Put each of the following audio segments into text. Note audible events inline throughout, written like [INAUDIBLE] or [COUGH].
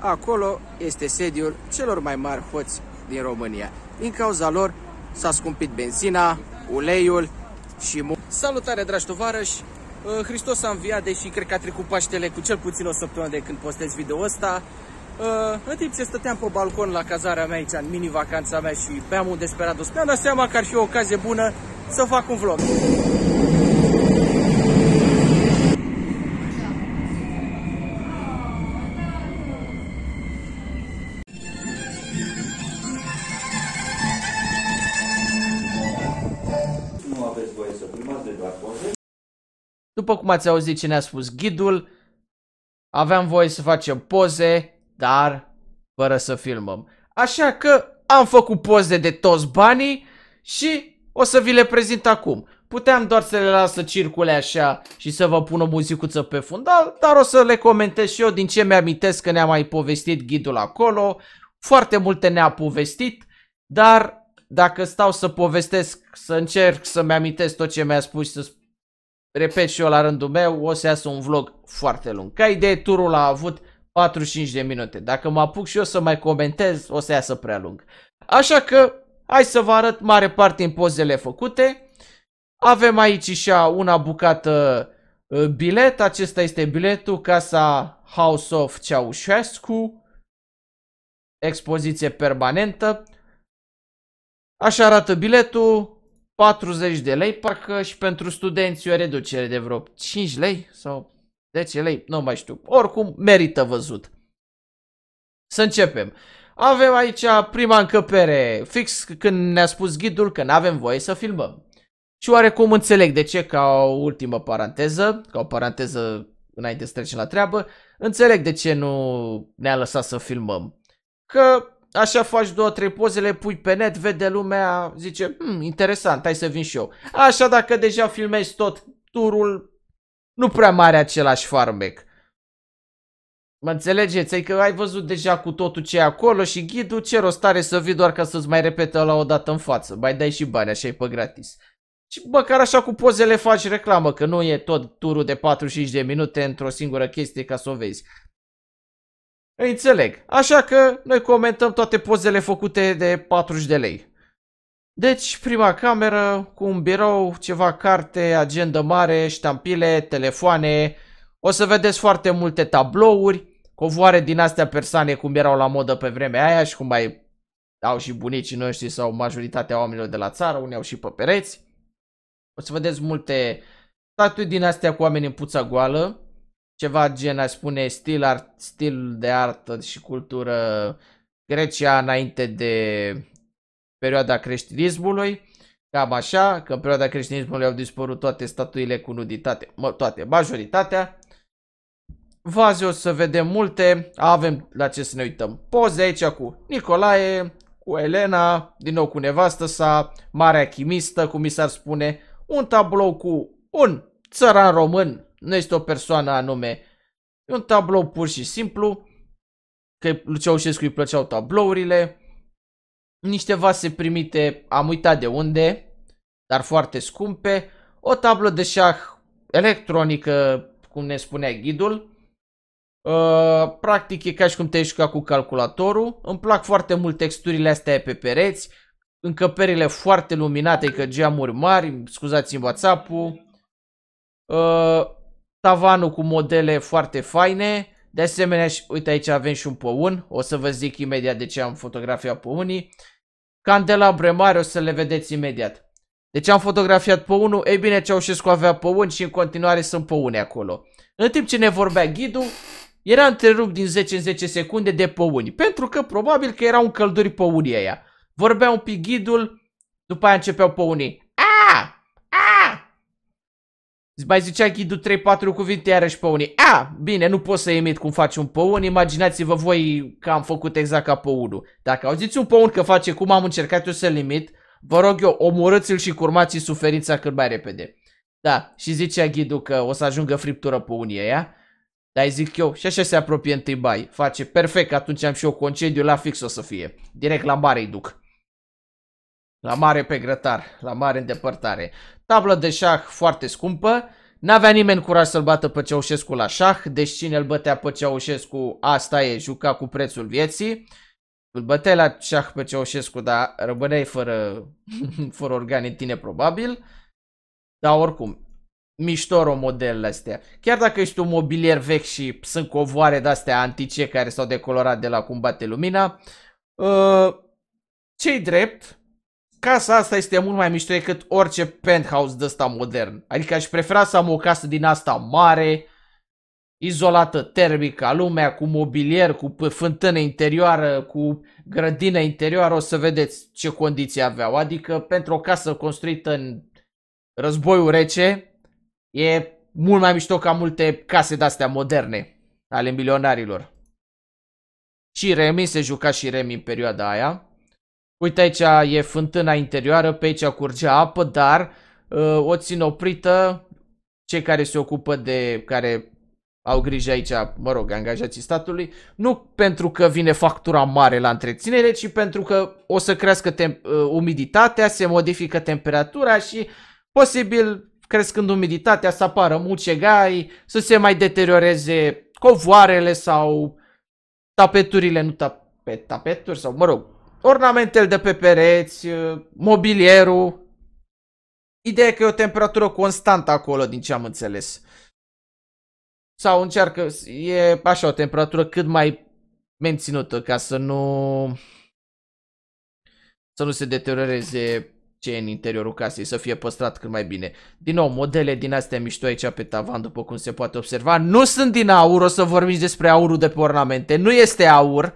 acolo este sediul celor mai mari hoți din România. Din cauza lor s-a scumpit benzina, uleiul și mu- Salutare dragi tovarăși! Uh, Hristos a înviat, deși cred că a trecut Paștele cu cel puțin o săptămână de când postez video ăsta. Uh, în timp ce stăteam pe balcon la cazarea mea aici, în mini-vacanța mea și beam un Desperados, mi-am dat seama că ar fi o ocazie bună să fac un vlog. După cum ați auzit ce ne-a spus ghidul, aveam voie să facem poze, dar fără să filmăm. Așa că am făcut poze de toți banii și o să vi le prezint acum. Puteam doar să le las să circule așa și să vă pun o muzicuță pe fundal, dar o să le comentez și eu din ce mi-amintesc că ne-a mai povestit ghidul acolo. Foarte multe ne-a povestit, dar dacă stau să povestesc, să încerc să-mi amintesc tot ce mi-a spus și să repet și eu la rândul meu, o să iasă un vlog foarte lung. Ca idee, turul a avut 45 de minute. Dacă mă apuc și eu să mai comentez, o să iasă prea lung. Așa că, hai să vă arăt mare parte în pozele făcute. Avem aici și una bucată uh, bilet. Acesta este biletul Casa House of Ceaușescu. Expoziție permanentă. Așa arată biletul. 40 de lei, parcă și pentru studenți o reducere de vreo 5 lei sau 10 lei, nu mai știu. Oricum, merită văzut. Să începem. Avem aici prima încăpere, fix când ne-a spus ghidul că nu avem voie să filmăm. Și oarecum înțeleg de ce, ca o ultimă paranteză, ca o paranteză înainte să trecem la treabă, înțeleg de ce nu ne-a lăsat să filmăm. Că așa faci două, trei poze, le pui pe net, vede lumea, zice, hm, interesant, hai să vin și eu. Așa dacă deja filmezi tot turul, nu prea mare același farmec. Mă înțelegeți? Adică ai văzut deja cu totul ce e acolo și ghidul ce rost are să vii doar ca să-ți mai repete la o dată în față. Mai dai și bani, așa e pe gratis. Și măcar așa cu pozele faci reclamă, că nu e tot turul de 45 de minute într-o singură chestie ca să o vezi. Îi înțeleg. Așa că noi comentăm toate pozele făcute de 40 de lei. Deci, prima cameră cu un birou, ceva carte, agenda mare, ștampile, telefoane. O să vedeți foarte multe tablouri, covoare din astea persane cum erau la modă pe vremea aia și cum mai au și bunicii noștri sau majoritatea oamenilor de la țară, unii au și pe pereți. O să vedeți multe statui din astea cu oameni în puța goală, ceva gen aș spune stil, art, stil de artă și cultură Grecia înainte de perioada creștinismului. Cam așa, că în perioada creștinismului au dispărut toate statuile cu nuditate, mă, toate, majoritatea. Vaze o să vedem multe, avem la ce să ne uităm. Poze aici cu Nicolae, cu Elena, din nou cu nevastă sa, Marea Chimistă, cum mi s-ar spune, un tablou cu un țăran român, nu este o persoană anume, e un tablou pur și simplu, că lui Ceaușescu îi plăceau tablourile, niște vase primite, am uitat de unde, dar foarte scumpe, o tablă de șah electronică, cum ne spunea ghidul, Uh, practic e ca și cum te-ai jucat cu calculatorul. Îmi plac foarte mult texturile astea pe pereți, încăperile foarte luminate, că geamuri mari, scuzați-mi WhatsApp-ul. Uh, tavanul cu modele foarte faine. De asemenea, uite aici avem și un păun. O să vă zic imediat de ce am fotografiat păunii. Candelabre mari, o să le vedeți imediat. De ce am fotografiat păunul? Ei bine, Ceaușescu avea păun și în continuare sunt păune acolo. În timp ce ne vorbea ghidul, era întrerupt din 10 în 10 secunde de păuni. Pentru că probabil că erau încălduri păunii aia. Vorbea un pic ghidul, după aia începeau păunii. A! A! Mai zicea ghidul 3-4 cuvinte iarăși păunii. A! Bine, nu pot să emit cum face un păun. Imaginați-vă voi că am făcut exact ca păunul. Dacă auziți un păun că face cum am încercat eu să-l imit, vă rog eu, omorâți-l și curmați suferința cât mai repede. Da, și zicea ghidul că o să ajungă friptură păunii aia. Dar zic eu, și așa se apropie întâi bai. Face perfect, atunci am și eu concediu, la fix o să fie. Direct la mare îi duc. La mare pe grătar, la mare îndepărtare. Tablă de șah foarte scumpă. N-avea nimeni curaj să-l bată pe Ceaușescu la șah, deci cine îl bătea pe Ceaușescu, asta e, juca cu prețul vieții. Îl băteai la șah pe Ceaușescu, dar rămâneai fără, [LAUGHS] fără organe în tine probabil. Dar oricum, mișto modelele astea. Chiar dacă ești un mobilier vechi și sunt covoare de-astea antice care s-au decolorat de la cum bate lumina, uh, cei drept, casa asta este mult mai mișto decât orice penthouse de ăsta modern. Adică aș prefera să am o casă din asta mare, izolată termic ca lumea, cu mobilier, cu fântână interioară, cu grădină interioară, o să vedeți ce condiții aveau. Adică pentru o casă construită în războiul rece, e mult mai mișto ca multe case de-astea moderne ale milionarilor. Și Remi se juca și Remi în perioada aia. Uite aici e fântâna interioară, pe aici curgea apă, dar uh, o țin oprită. Cei care se ocupă de, care au grijă aici, mă rog, angajații statului, nu pentru că vine factura mare la întreținere, ci pentru că o să crească uh, umiditatea, se modifică temperatura și posibil crescând umiditatea să apară mucegai, să se mai deterioreze covoarele sau tapeturile, nu tapet, tapeturi sau, mă rog, ornamentele de pe pereți, uh, mobilierul. Ideea e că e o temperatură constantă acolo, din ce am înțeles. Sau încearcă, e așa o temperatură cât mai menținută ca să nu să nu se deterioreze ce e în interiorul casei, să fie păstrat cât mai bine. Din nou, modele din astea mișto aici pe tavan, după cum se poate observa, nu sunt din aur, o să vorbim despre aurul de pe ornamente, nu este aur,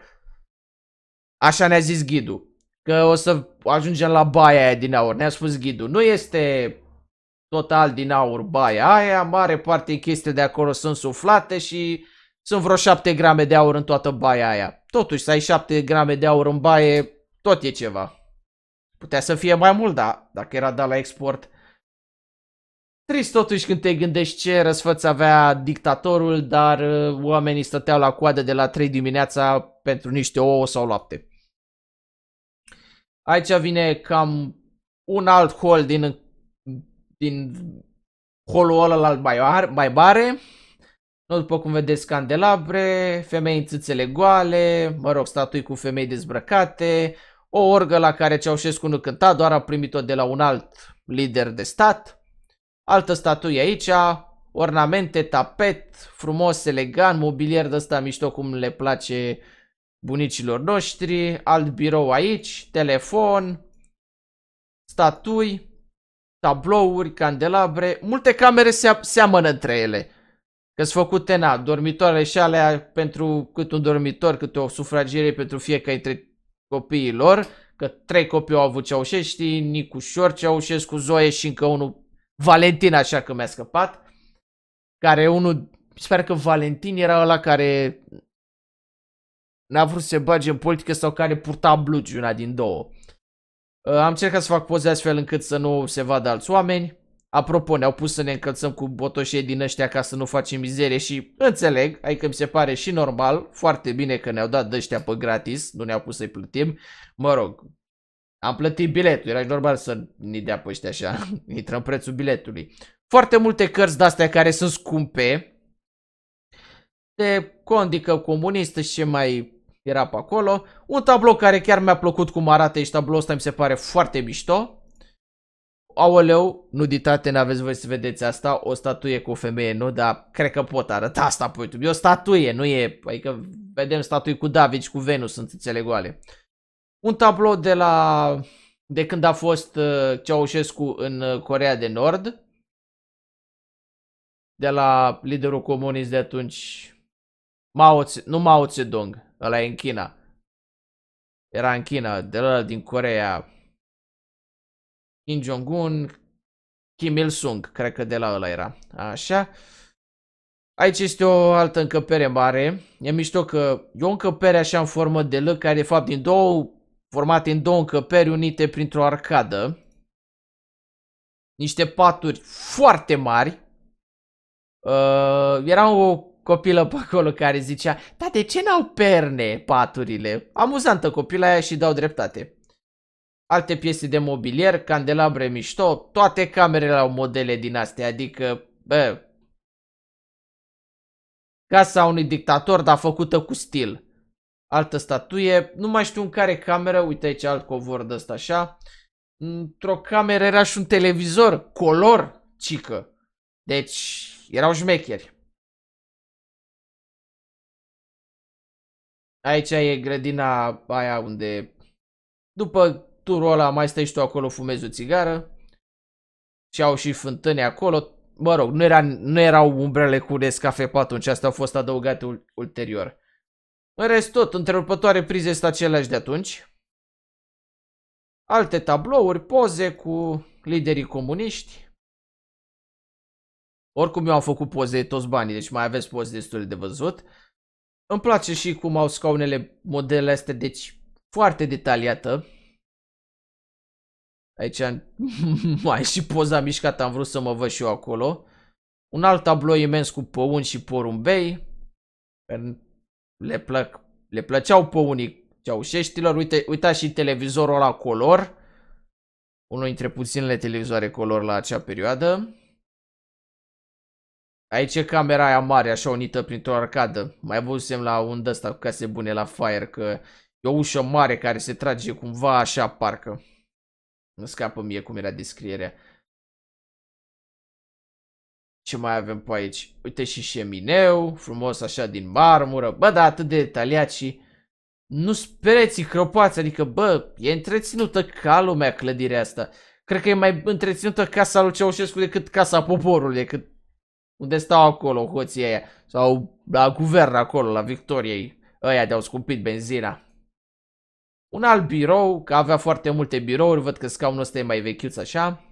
așa ne-a zis ghidul, că o să ajungem la baia aia din aur, ne-a spus ghidul, nu este total din aur baia aia, mare parte chestii de acolo sunt suflate și sunt vreo 7 grame de aur în toată baia aia. Totuși, să ai 7 grame de aur în baie, tot e ceva. Putea să fie mai mult, da, dacă era dat la export. Trist totuși când te gândești ce răsfăț avea dictatorul, dar uh, oamenii stăteau la coadă de la 3 dimineața pentru niște ouă sau lapte. Aici vine cam un alt hol din, din holul ăla mai, mai mare. Nu după cum vedeți candelabre, femei în țâțele goale, mă rog, statui cu femei dezbrăcate, o orgă la care Ceaușescu nu cânta, doar a primit-o de la un alt lider de stat. Altă statuie aici, ornamente, tapet, frumos, elegant, mobilier de ăsta mișto cum le place bunicilor noștri, alt birou aici, telefon, statui, tablouri, candelabre, multe camere se seamănă între ele. Că sunt făcute, na, dormitoarele și alea pentru cât un dormitor, cât o sufragerie pentru fiecare dintre copiii lor, că trei copii au avut Ceaușești, Nicușor Ceaușescu, Zoe și încă unul, Valentin, așa că mi-a scăpat, care unul, sper că Valentin era ăla care n-a vrut să se bage în politică sau care purta blugi, una din două. Uh, am încercat să fac poze astfel încât să nu se vadă alți oameni. Apropo, ne-au pus să ne încălțăm cu botoșei din ăștia ca să nu facem mizerie și înțeleg, adică mi se pare și normal, foarte bine că ne-au dat ăștia pe gratis, nu ne-au pus să-i plătim. Mă rog, am plătit biletul, era normal să ne dea pe ăștia așa, [LAUGHS] intrăm prețul biletului. Foarte multe cărți de-astea care sunt scumpe, de condică comunistă și ce mai era pe acolo. Un tablou care chiar mi-a plăcut cum arată și tabloul ăsta mi se pare foarte mișto. Aoleu, nuditate, n-aveți voi să vedeți asta, o statuie cu o femeie, nu? Dar cred că pot arăta asta pe YouTube. E o statuie, nu e, adică vedem statui cu David și cu Venus, sunt țele goale. Un tablou de la, de când a fost uh, Ceaușescu în uh, Corea de Nord. De la liderul comunist de atunci, Mao, nu Mao Zedong, ăla e în China. Era în China, de la din Corea, Kim Jong-un, Kim Il-sung, cred că de la ăla era. Așa. Aici este o altă încăpere mare. E mișto că e o încăpere așa în formă de L, care de fapt din două, formate în două încăperi unite printr-o arcadă. Niște paturi foarte mari. Uh, era o copilă pe acolo care zicea, da, de ce n-au perne paturile? Amuzantă copila aia și dau dreptate alte piese de mobilier, candelabre mișto, toate camerele au modele din astea, adică bă, casa unui dictator, dar făcută cu stil. Altă statuie, nu mai știu în care cameră, uite aici alt covor de ăsta așa. Într-o cameră era și un televizor, color, cică. Deci, erau șmecheri. Aici e grădina aia unde după turul ăla mai stai și tu acolo, fumezi o țigară. Și au și fântâni acolo. Mă rog, nu, era, nu erau umbrele cu Nescafe pe atunci, astea au fost adăugate ulterior. În rest tot, întrerupătoare prize sunt aceleași de atunci. Alte tablouri, poze cu liderii comuniști. Oricum eu am făcut poze de toți banii, deci mai aveți poze destul de văzut. Îmi place și cum au scaunele modele astea, deci foarte detaliată. Aici [LAUGHS] mai și poza mișcată, am vrut să mă văd și eu acolo. Un alt tablou imens cu păun și porumbei. Le, plăc, le plăceau păunii ceaușeștilor. Uite, uitați și televizorul la color. Unul dintre puținele televizoare color la acea perioadă. Aici e camera aia mare, așa unită printr-o arcadă. Mai văzusem la un ăsta cu case bune la Fire că e o ușă mare care se trage cumva așa parcă. Nu scapă mie cum era descrierea. Ce mai avem pe aici? Uite și șemineu, frumos așa din marmură. Bă, da, atât de detaliat și nu spereții cropați, adică, bă, e întreținută ca lumea clădirea asta. Cred că e mai întreținută casa lui Ceaușescu decât casa poporului, decât unde stau acolo hoții aia. Sau la guvern acolo, la Victoriei. Ăia de-au scumpit benzina. Un alt birou, că avea foarte multe birouri, văd că scaunul ăsta e mai vechiuț așa.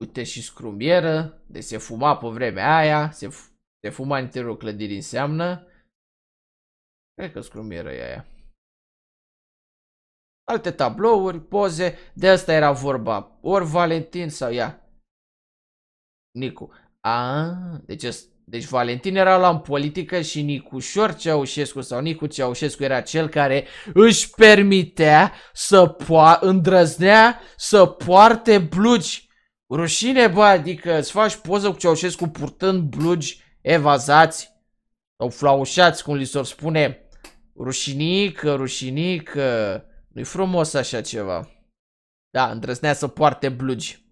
Uite și scrumieră, de se fuma pe vremea aia, se, se fuma în interiorul clădirii înseamnă. Cred că scrumieră e aia. Alte tablouri, poze, de asta era vorba. Ori Valentin sau ea. Nicu. A, deci deci Valentin era la în politică și Nicușor Ceaușescu sau Nicu Ceaușescu era cel care își permitea să poa îndrăznea să poarte blugi. Rușine, bă, adică îți faci poză cu Ceaușescu purtând blugi evazați sau flaușați, cum li s-or spune. Rușinică, rușinică. Nu-i frumos așa ceva. Da, îndrăznea să poarte blugi.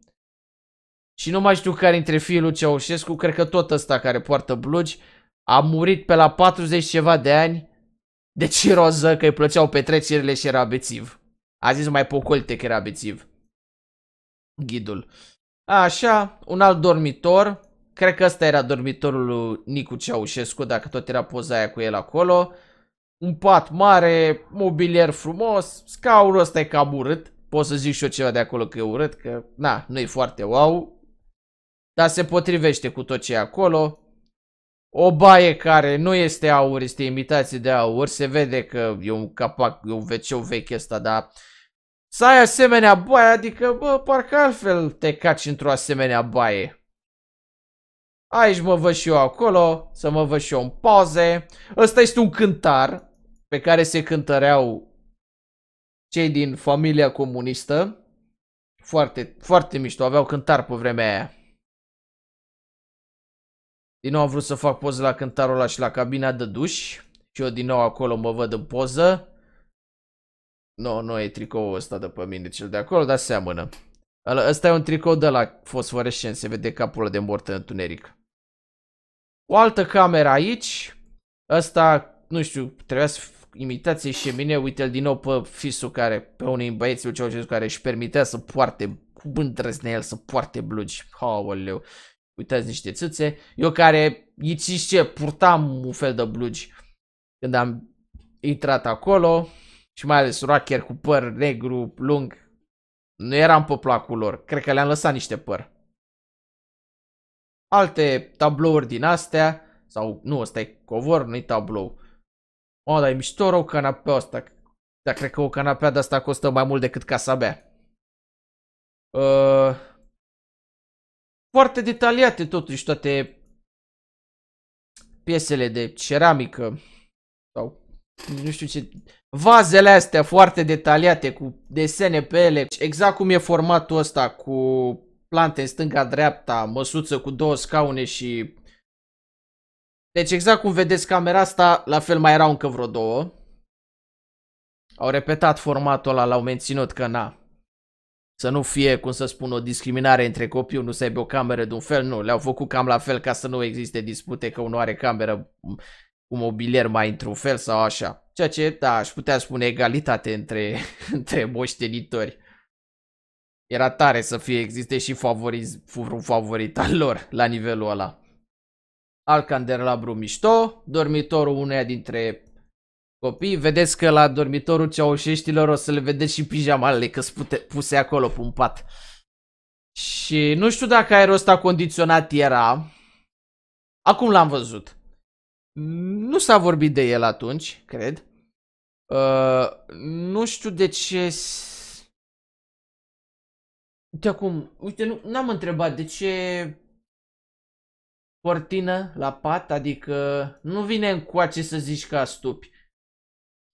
Și nu mai știu care dintre fiii lui Ceaușescu, cred că tot ăsta care poartă blugi, a murit pe la 40 ceva de ani de ciroză că îi plăceau petrecerile și era bețiv. A zis mai pocolte că era bețiv. Ghidul. Așa, un alt dormitor. Cred că ăsta era dormitorul lui Nicu Ceaușescu, dacă tot era poza aia cu el acolo. Un pat mare, mobilier frumos, scaunul ăsta e cam urât. Pot să zic și eu ceva de acolo că e urât, că na, nu e foarte wow. Dar se potrivește cu tot ce e acolo. O baie care nu este aur, este imitație de aur. Se vede că e un capac, e un wc vechi ăsta, dar... Să ai asemenea baie, adică, bă, parcă altfel te caci într-o asemenea baie. Aici mă văd și eu acolo, să mă văd și eu în poze. Ăsta este un cântar pe care se cântăreau cei din familia comunistă. Foarte, foarte mișto, aveau cântar pe vremea aia. Din nou am vrut să fac poză la cântarul ăla și la cabina de duș. Și eu din nou acolo mă văd în poză. Nu, nu e tricoul ăsta de pe mine, cel de acolo, dar seamănă. Ăsta e un tricou de la fosforescent, se vede capul de mort în întuneric. O altă cameră aici. Ăsta, nu știu, trebuia să imitație șemineu, uite-l din nou pe fisul care, pe unui băieți Ceaușescu care își permitea să poarte, cu el să poarte blugi. Haoleu uitați niște țâțe. Eu care, ghiciți ce, purtam un fel de blugi când am intrat acolo și mai ales rocker cu păr negru, lung. Nu eram pe placul lor. Cred că le-am lăsat niște păr. Alte tablouri din astea. Sau, nu, ăsta e covor, nu-i tablou. O, dar e mișto rău canapea asta. Dar cred că o canapea de asta costă mai mult decât casa mea. Uh, foarte detaliate totuși toate piesele de ceramică sau nu știu ce, vazele astea foarte detaliate cu desene pe ele, exact cum e formatul ăsta cu plante în stânga-dreapta, măsuță cu două scaune și... Deci exact cum vedeți camera asta, la fel mai erau încă vreo două. Au repetat formatul ăla, l-au menținut că na. Să nu fie, cum să spun, o discriminare între copii, nu să aibă o cameră de un fel, nu. Le-au făcut cam la fel ca să nu existe dispute că unul are cameră cu mobilier mai într-un fel sau așa. Ceea ce, da, aș putea spune egalitate între, [LAUGHS] între moștenitori. Era tare să fie, existe și favoriz, un favorit al lor la nivelul ăla. Alt candelabru mișto, dormitorul uneia dintre copii. Vedeți că la dormitorul ceaușeștilor o să le vedeți și pijamalele că sunt puse acolo pe un pat. Și nu știu dacă aerul ăsta condiționat era. Acum l-am văzut. Nu s-a vorbit de el atunci, cred. Uh, nu știu de ce... Uite acum, uite, nu, n-am întrebat de ce cortină la pat, adică nu vine încoace să zici că astupi.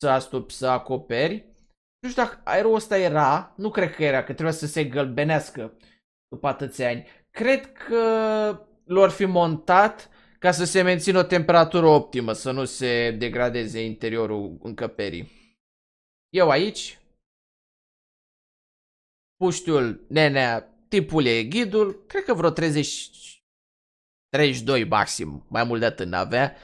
Să astupi, să acoperi. Nu știu dacă aerul ăsta era, nu cred că era, că trebuia să se gălbenească după atâția ani. Cred că l-or fi montat ca să se mențină o temperatură optimă, să nu se degradeze interiorul încăperii. Eu aici, puștiul, nenea, tipul e ghidul, cred că vreo 30, 32 maxim, mai mult de atât n-avea.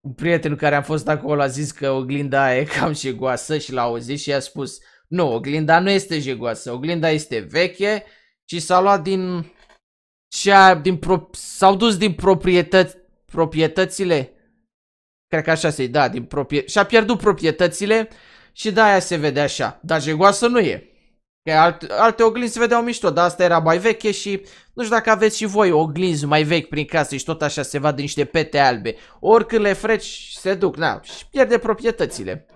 Un prieten care am fost acolo a zis că oglinda e cam jegoasă și l-a auzit și a spus nu, oglinda nu este jegoasă, oglinda este veche și s-a luat din și a, din pro, s-au dus din proprietăți, proprietățile, cred că așa se da, din proprie, și-a pierdut proprietățile și de-aia se vede așa, dar jegoasă nu e. Că alte, alte oglinzi se vedeau mișto, dar asta era mai veche și nu știu dacă aveți și voi oglinzi mai vechi prin casă și tot așa se vadă niște pete albe. Oricând le freci, se duc, na, și pierde proprietățile.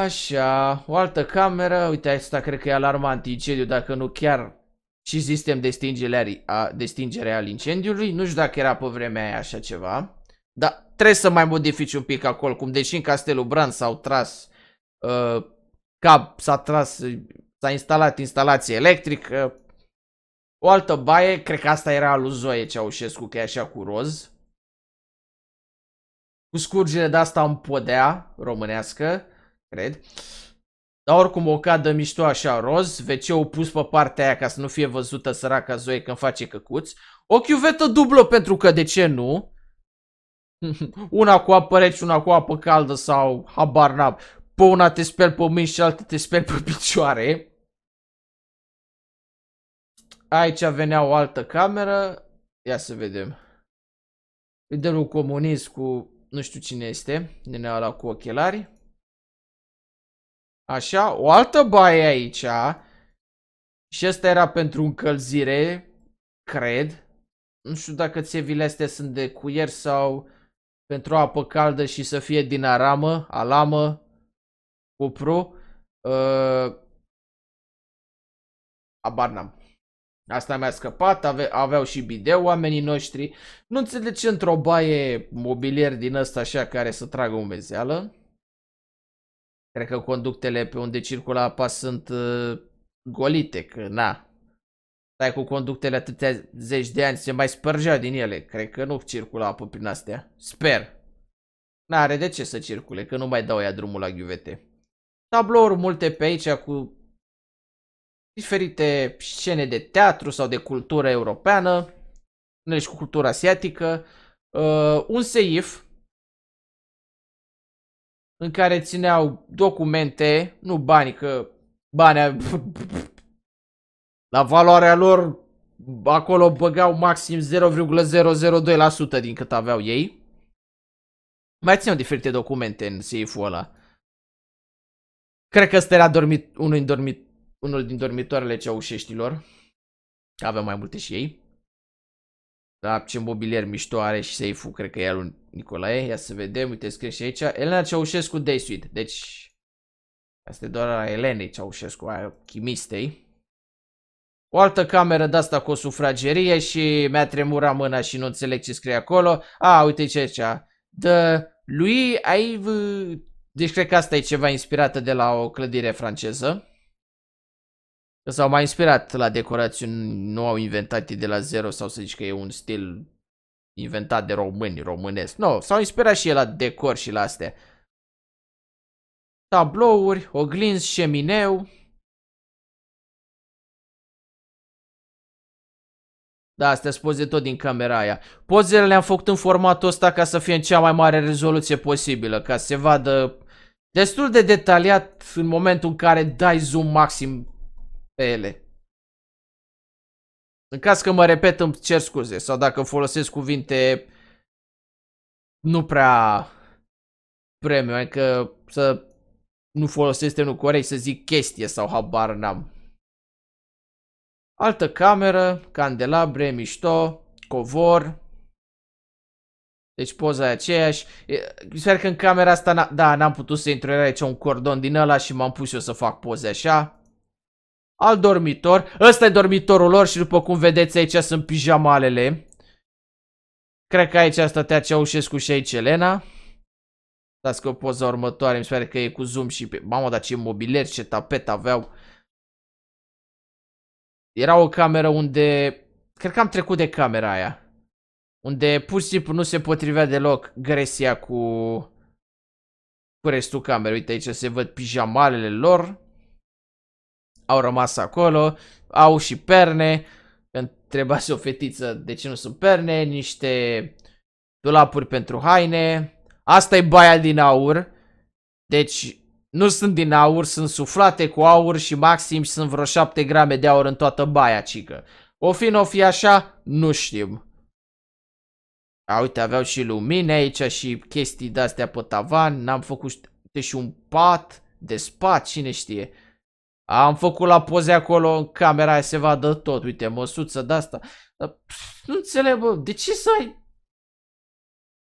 Așa, o altă cameră, uite asta cred că e alarma anti dacă nu chiar și sistem de stingere, a, de stingere al incendiului. Nu știu dacă era pe vremea aia așa ceva. Dar trebuie să mai modifici un pic acolo, cum deși în Castelul Brand s-au tras uh, cap, s-a tras, s-a instalat instalație electrică. O altă baie, cred că asta era lui Zoe Ceaușescu, că e așa cu roz. Cu scurgere de asta în podea românească, cred. Dar oricum o cadă mișto așa roz, wc pus pe partea aia ca să nu fie văzută săraca Zoe când face căcuți. O chiuvetă dublă pentru că de ce nu? [LAUGHS] una cu apă rece, una cu apă caldă sau habar n-am. Pe una te speli pe mâini și altă te speli pe [LAUGHS] picioare. Aici venea o altă cameră. Ia să vedem. Liderul comunist cu nu știu cine este. Nenea ăla cu ochelari. Așa, o altă baie aici. Și asta era pentru încălzire, cred. Nu știu dacă țevile astea sunt de cuier sau pentru apă caldă și să fie din aramă, alamă, cupru. Uh, abar n-am. Asta mi-a scăpat, ave aveau și bideu oamenii noștri. Nu înțeleg ce într-o baie mobilier din ăsta așa care să tragă umezeală. Cred că conductele pe unde circulă apa sunt uh, golite, că na. Stai cu conductele atâtea zeci de ani, se mai spărgea din ele. Cred că nu circulă apă prin astea. Sper. N-are de ce să circule, că nu mai dau ea drumul la ghiuvete. Tablouri multe pe aici cu diferite scene de teatru sau de cultură europeană, unele și cu cultură asiatică, uh, un seif în care țineau documente, nu bani, că bani [LAUGHS] la valoarea lor acolo băgau maxim 0,002% din cât aveau ei. Mai țineau diferite documente în safe-ul ăla. Cred că ăsta era dormit, unul, din dormit, unul din dormitoarele ceaușeștilor. Aveau mai multe și ei. Da, ce mobilier mișto are și safe-ul, cred că e al lui Nicolae. Ia să vedem, uite, scrie și aici. Elena Ceaușescu Day Suite. Deci, asta e doar a Elenei Ceaușescu, a chimistei. O altă cameră de asta cu o sufragerie și mi-a tremurat mâna și nu înțeleg ce scrie acolo. A, uite ce aici. de lui ai... Deci cred că asta e ceva inspirată de la o clădire franceză. Că s-au mai inspirat la decorațiuni, nu au inventat de la zero sau să zici că e un stil inventat de români, românesc. Nu, no, s-au inspirat și el la decor și la astea. Tablouri, oglinzi, șemineu. Da, astea sunt poze tot din camera aia. Pozele le-am făcut în formatul ăsta ca să fie în cea mai mare rezoluție posibilă, ca să se vadă destul de detaliat în momentul în care dai zoom maxim pe ele. În caz că mă repet, îmi cer scuze. Sau dacă folosesc cuvinte nu prea premium, adică să nu folosesc termenul corect, să zic chestie sau habar n-am. Altă cameră, candelabre, mișto, covor. Deci poza e aceeași. Sper că în camera asta, da, n-am putut să intru, era aici un cordon din ăla și m-am pus eu să fac poze așa. Alt dormitor. Ăsta e dormitorul lor și după cum vedeți aici sunt pijamalele. Cred că aici stătea Ceaușescu și aici Elena. Dați că o poza următoare, mi se pare că e cu zoom și pe... Mamă, dar ce mobilier, ce tapet aveau. Era o cameră unde... Cred că am trecut de camera aia. Unde pur și simplu nu se potrivea deloc Gresia cu... Cu restul camerei. Uite aici se văd pijamalele lor. Au rămas acolo. Au și perne. Când trebuia să o fetiță, de ce nu sunt perne? Niște dulapuri pentru haine. Asta e baia din aur. Deci nu sunt din aur, sunt suflate cu aur și maxim sunt vreo 7 grame de aur în toată baia, cică. O fi, nu fi așa, nu știm. A, uite, aveau și lumini aici și chestii de-astea pe tavan. N-am făcut și un pat de spat, cine știe. Am făcut la poze acolo în camera aia se vadă tot. Uite, măsuță de asta. Nu înțeleg, bă, de ce să ai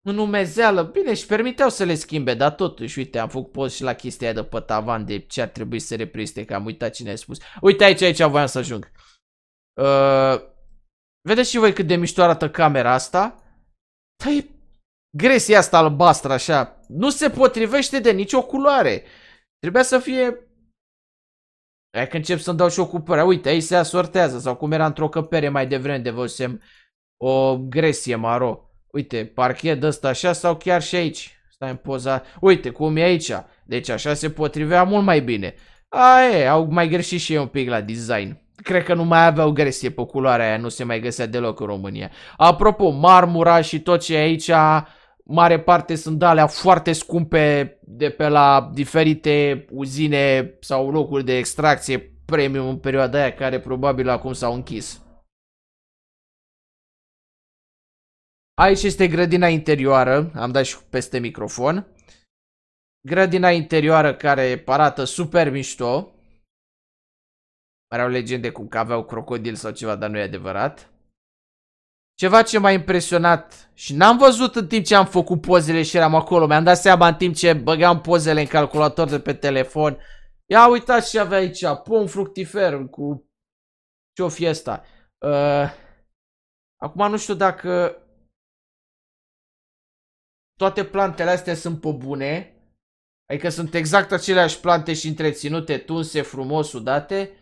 în umezeală. Bine, și permiteau să le schimbe, dar totuși, uite, am făcut post și la chestia de pe tavan de ce ar trebui să repriste, că am uitat cine a spus. Uite aici, aici voiam să ajung. Uh, vedeți și voi cât de mișto arată camera asta? Da, e gresia asta albastră, așa. Nu se potrivește de nicio culoare. Trebuia să fie... Hai că încep să-mi dau și o cupărea. Uite, aici se asortează. Sau cum era într-o căpere mai devreme de văzusem o gresie maro. Uite, parchet ăsta așa sau chiar și aici. Stai în poza. Uite cum e aici. Deci așa se potrivea mult mai bine. A, e, au mai greșit și eu un pic la design. Cred că nu mai aveau gresie pe culoarea aia, nu se mai găsea deloc în România. Apropo, marmura și tot ce e aici, mare parte sunt alea foarte scumpe de pe la diferite uzine sau locuri de extracție premium în perioada aia, care probabil acum s-au închis. Aici este grădina interioară, am dat și peste microfon. Grădina interioară care arată super mișto. Are o legende cum că aveau crocodil sau ceva, dar nu e adevărat. Ceva ce m-a impresionat și n-am văzut în timp ce am făcut pozele și eram acolo. Mi-am dat seama în timp ce băgam pozele în calculator de pe telefon. Ia uitați ce avea aici, pom fructifer cu ce-o fi asta. Uh, acum nu știu dacă toate plantele astea sunt pe bune. Adică sunt exact aceleași plante și întreținute, tunse, frumos, udate.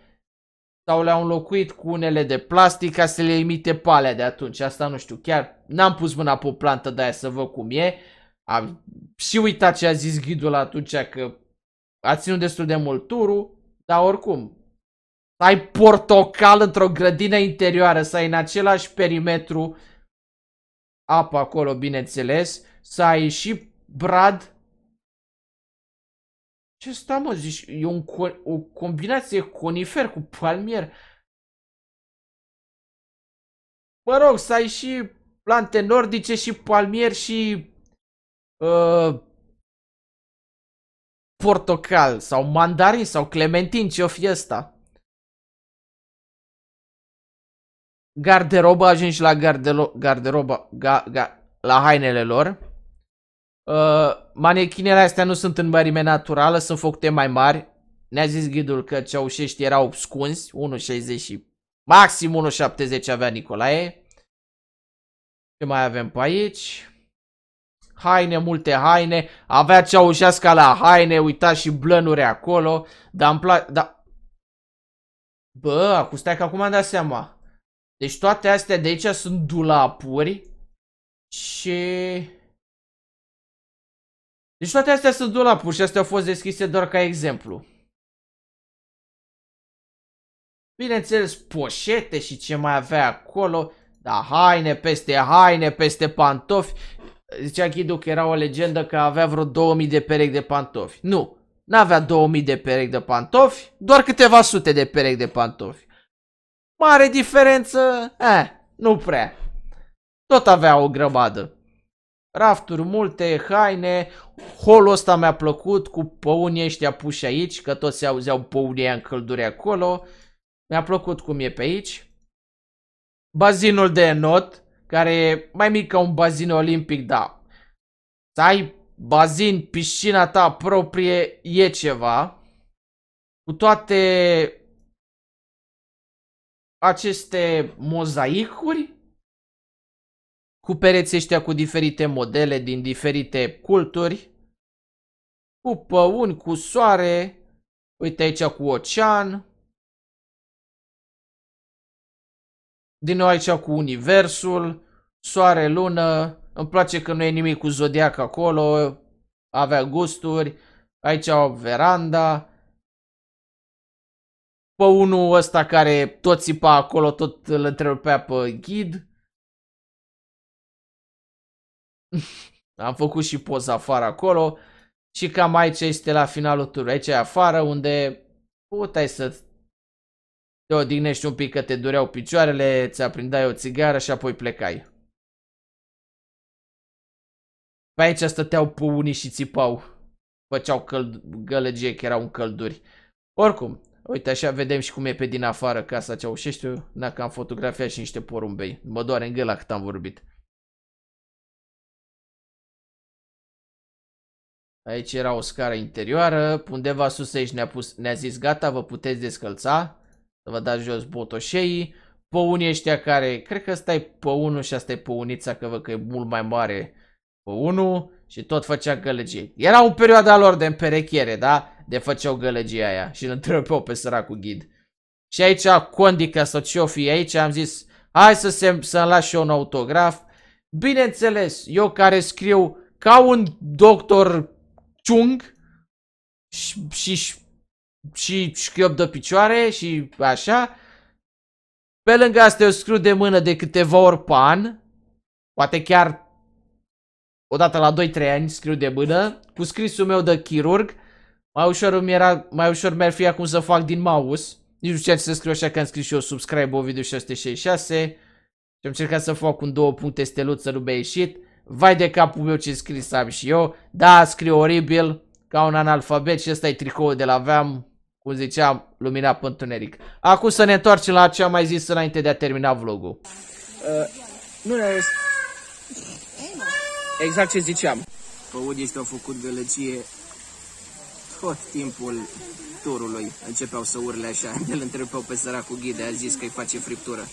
Sau le-au înlocuit cu unele de plastic ca să le imite palea de atunci. Asta nu știu, chiar n-am pus mâna pe o plantă de aia să văd cum e. Am și uitat ce a zis ghidul atunci că a ținut destul de mult turul. Dar oricum, ai portocal într-o grădină interioară, să ai în același perimetru apă acolo, bineînțeles să ai și brad. Ce sta mă, zici, e un, o combinație conifer cu palmier. Mă rog, să ai și plante nordice și palmier și uh, portocal sau mandarin sau clementin, ce-o fi ăsta. Garderoba, ajungi la garderoba, ga, ga, la hainele lor. Uh, manechinele astea nu sunt în mărime naturală, sunt făcute mai mari. Ne-a zis ghidul că ceaușești erau scunzi, 1,60 și maxim 1,70 avea Nicolae. Ce mai avem pe aici? haine, multe haine, avea ceaușeasca la haine, uita și blănuri acolo, dar îmi place, da... Bă, acum stai că acum am dat seama. Deci toate astea de aici sunt dulapuri și... Deci toate astea sunt dulapuri și astea au fost deschise doar ca exemplu. Bineînțeles, poșete și ce mai avea acolo. Da, haine peste haine, peste pantofi. Zicea Ghidu că era o legendă că avea vreo 2000 de perechi de pantofi. Nu, n-avea 2000 de perechi de pantofi, doar câteva sute de perechi de pantofi. Mare diferență? Eh, nu prea. Tot avea o grămadă. Rafturi multe, haine, holul ăsta mi-a plăcut cu păunii ăștia puși aici, că toți se auzeau păunii în călduri acolo. Mi-a plăcut cum e pe aici. Bazinul de not, care e mai mic ca un bazin olimpic, da. Să ai bazin, piscina ta proprie, e ceva. Cu toate aceste mozaicuri, cu pereții ăștia cu diferite modele din diferite culturi, cu păuni, cu soare, uite aici cu ocean, din nou aici cu universul, soare, lună, îmi place că nu e nimic cu zodiac acolo, avea gusturi, aici o veranda, pe unul ăsta care tot țipa acolo, tot îl întrerupea pe ghid. Am făcut și poza afară acolo. Și cam aici este la finalul turului. Aici e afară unde puteai să te odihnești un pic că te dureau picioarele, ți aprindai o țigară și apoi plecai. Pe aici stăteau pe unii și țipau. Făceau căld gălăgie că erau în călduri. Oricum, uite așa vedem și cum e pe din afară casa Ceaușescu. Dacă am fotografiat și niște porumbei. Mă doare în gâla cât am vorbit. Aici era o scară interioară. Undeva sus aici ne-a, pus, ne-a zis gata, vă puteți descălța. Să vă dați jos botoșeii. Păunii ăștia care, cred că ăsta e păunul și asta e păunița, că văd că e mult mai mare păunul și tot făcea gălăgie. Era o perioada lor de împerechiere, da? De făceau gălăgia aia și îl întrebeau pe săracul ghid. Și aici Condica sau ce fi aici am zis, hai să se, să-mi las și eu un autograf. Bineînțeles, eu care scriu ca un doctor Chung și, și și șchiop de picioare și așa. Pe lângă asta eu scriu de mână de câteva ori pe an. Poate chiar odată la 2-3 ani scriu de mână. Cu scrisul meu de chirurg. Mai ușor, mi era, mai ușor mi-ar fi acum să fac din mouse. Nici nu știu ce să scriu așa că am scris și eu subscribe o video 666. Și am încercat să fac un două puncte steluță, nu mi-a ieșit. Vai de capul meu ce scris am și eu. Da, scriu oribil, ca un analfabet și ăsta e tricoul de la Veam cum ziceam, lumina pe întuneric. Acum să ne întoarcem la ce am mai zis înainte de a termina vlogul. Uh, nu ne Exact ce ziceam. Păudii au făcut gălăgie tot timpul turului. Începeau să urle așa, [LAUGHS] el întrebau pe săracul ghide, a zis că îi face friptură.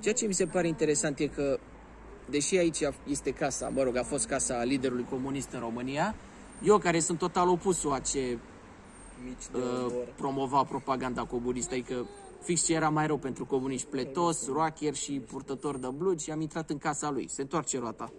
Ceea ce mi se pare interesant e că, deși aici este casa, mă rog, a fost casa liderului comunist în România, eu care sunt total opusul a ce uh, promova propaganda comunistă, adică fix ce era mai rău pentru comuniști, pletos, rocker și purtător de blugi și am intrat în casa lui. Se întoarce roata.